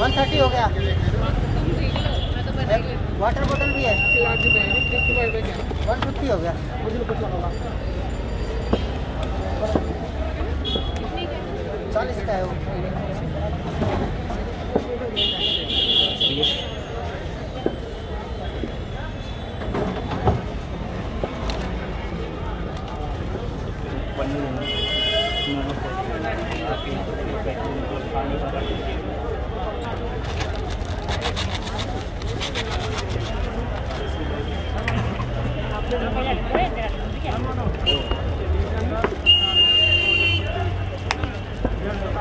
One thirty हो गया। Water बोतल भी है। वन फिफ्टी हो गया।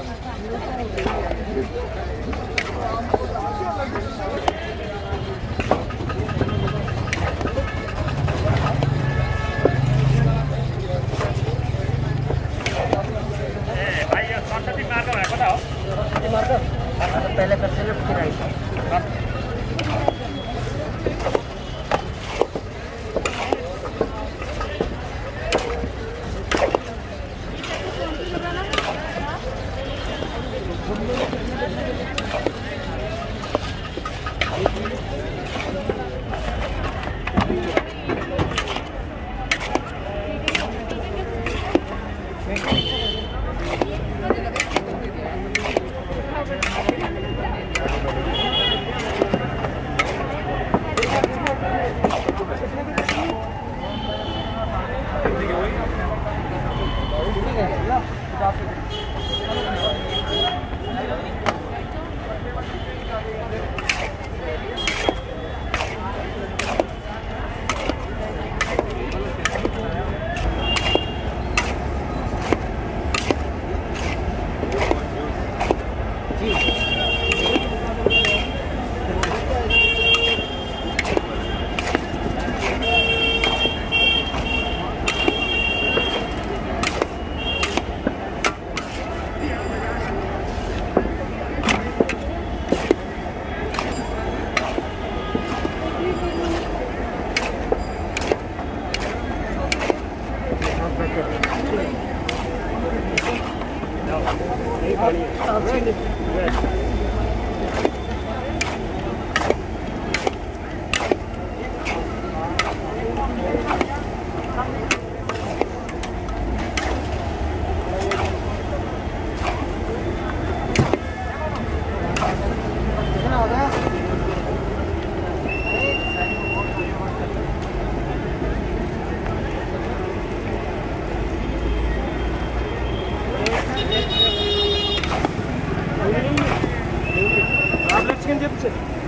Thank you. 好，谢谢。这里。